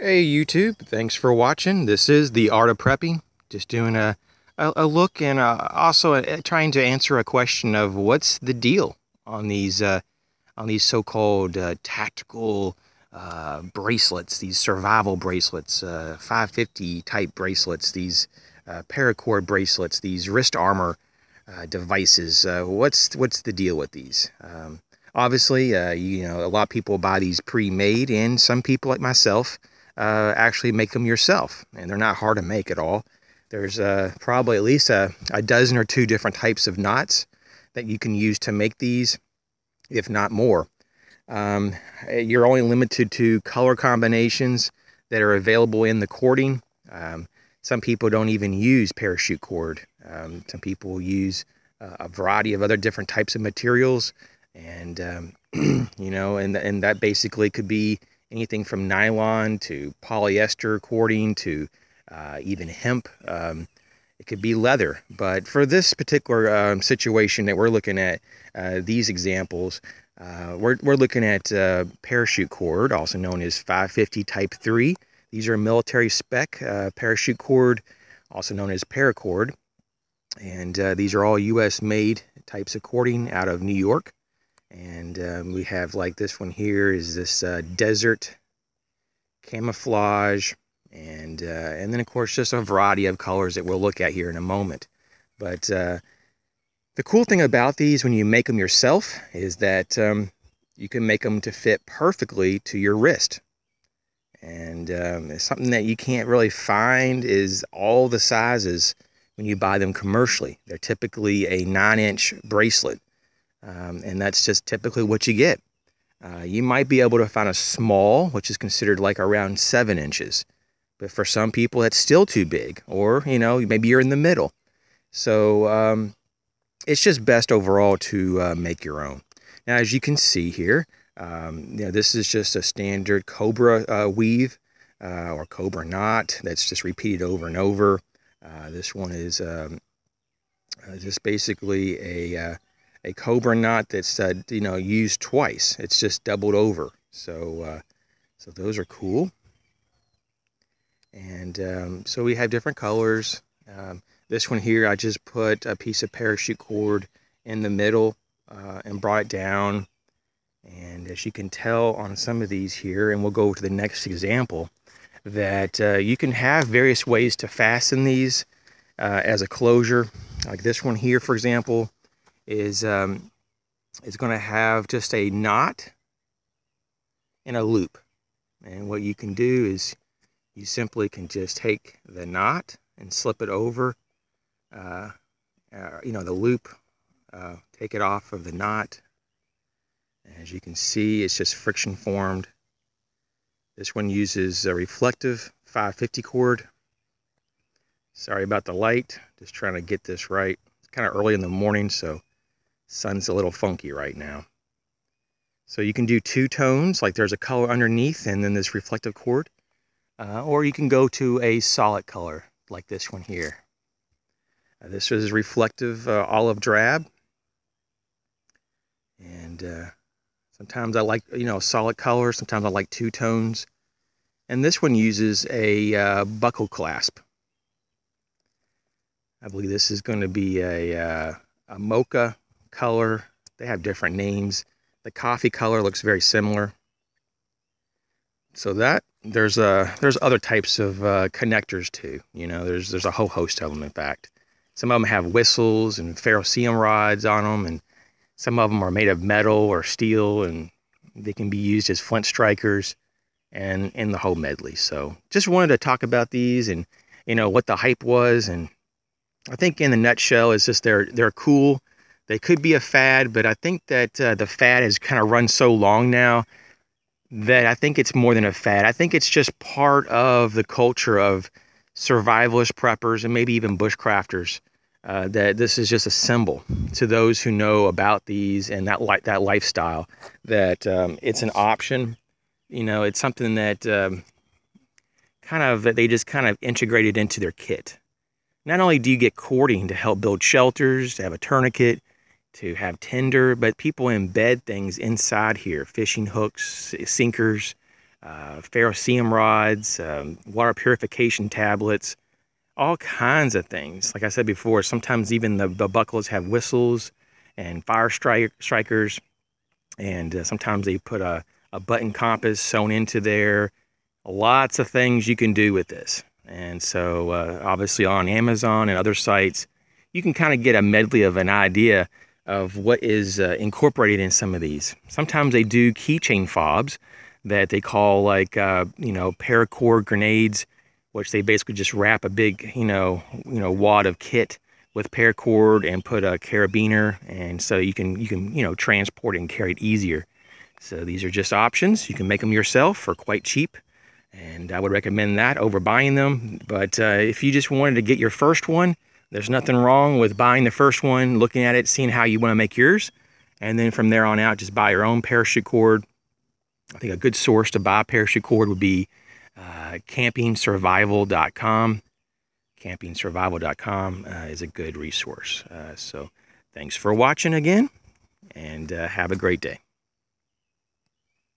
Hey YouTube, thanks for watching. This is The Art of Prepping. Just doing a, a, a look and uh, also uh, trying to answer a question of what's the deal on these uh, on these so-called uh, tactical uh, bracelets, these survival bracelets, uh, 550 type bracelets, these paracord bracelets, these wrist armor devices. what's what's the deal with these? Um, obviously, you know, a lot of people buy these pre-made, and some people like myself uh, actually make them yourself. And they're not hard to make at all. There's uh, probably at least a, a dozen or two different types of knots that you can use to make these, if not more. Um, you're only limited to color combinations that are available in the cording. Um, some people don't even use parachute cord. Um, some people use uh, a variety of other different types of materials. And, um, you know, and, and that basically could be anything from nylon to polyester cording to uh, even hemp. Um, it could be leather, but for this particular um, situation that we're looking at, uh, these examples, uh, we're, we're looking at uh, parachute cord, also known as 550 Type 3. These are military spec uh, parachute cord, also known as paracord. And uh, these are all U.S. made types of cording out of New York. And um, we have like this one here is this uh, desert camouflage. And, uh, and then of course just a variety of colors that we'll look at here in a moment. But uh, the cool thing about these when you make them yourself is that um, you can make them to fit perfectly to your wrist. And um, something that you can't really find is all the sizes when you buy them commercially. They're typically a nine inch bracelet. Um, and that's just typically what you get. Uh, you might be able to find a small, which is considered like around seven inches. But for some people, that's still too big. Or, you know, maybe you're in the middle. So um, it's just best overall to uh, make your own. Now, as you can see here, um, you know, this is just a standard Cobra uh, weave uh, or Cobra knot that's just repeated over and over. Uh, this one is um, uh, just basically a a cobra knot that's uh, you know used twice. It's just doubled over. So uh, so those are cool. And um, so we have different colors. Um, this one here, I just put a piece of parachute cord in the middle uh, and brought it down. And as you can tell on some of these here, and we'll go to the next example, that uh, you can have various ways to fasten these uh, as a closure. Like this one here, for example, is um, is going to have just a knot and a loop. And what you can do is you simply can just take the knot and slip it over, uh, uh, you know, the loop, uh, take it off of the knot. As you can see, it's just friction formed. This one uses a reflective 550 cord. Sorry about the light, just trying to get this right. It's kind of early in the morning, so Sun's a little funky right now. So you can do two tones, like there's a color underneath and then this reflective cord. Uh, or you can go to a solid color, like this one here. Uh, this is reflective uh, olive drab. And uh, sometimes I like, you know, solid color. Sometimes I like two tones. And this one uses a uh, buckle clasp. I believe this is going to be a, uh, a mocha color. They have different names. The coffee color looks very similar. So that there's uh, there's other types of uh, connectors too. You know, there's there's a whole host of them. In fact, some of them have whistles and ferrocerium rods on them, and some of them are made of metal or steel, and they can be used as flint strikers, and in the whole medley. So just wanted to talk about these and you know what the hype was, and I think in the nutshell is just they're they're cool. They could be a fad, but I think that uh, the fad has kind of run so long now that I think it's more than a fad. I think it's just part of the culture of survivalist preppers and maybe even bushcrafters. Uh, that this is just a symbol to those who know about these and that li- that lifestyle. That um, it's an option. You know, it's something that um, kind of that they just kind of integrated into their kit. Not only do you get cording to help build shelters, to have a tourniquet, to have tinder, but people embed things inside here, fishing hooks, sinkers, uh, rods, um, water purification tablets, all kinds of things. Like I said before, sometimes even the, the buckles have whistles and fire strike, strikers. And uh, sometimes they put a, a button compass sewn into there. Lots of things you can do with this. And so uh, obviously on Amazon and other sites, you can kind of get a medley of an idea of what is uh, incorporated in some of these. Sometimes they do keychain fobs that they call like, uh, you know, paracord grenades, which they basically just wrap a big, you know, you know, wad of kit with paracord and put a carabiner. And so you can, you can, you know, transport and carry it easier. So these are just options. You can make them yourself for quite cheap. And I would recommend that over buying them. But uh, if you just wanted to get your first one, there's nothing wrong with buying the first one, looking at it, seeing how you want to make yours. And then from there on out, just buy your own parachute cord. I think a good source to buy parachute cord would be uh, campingsurvival.com. Campingsurvival.com uh, is a good resource. Uh, so thanks for watching again, and uh, have a great day.